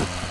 you.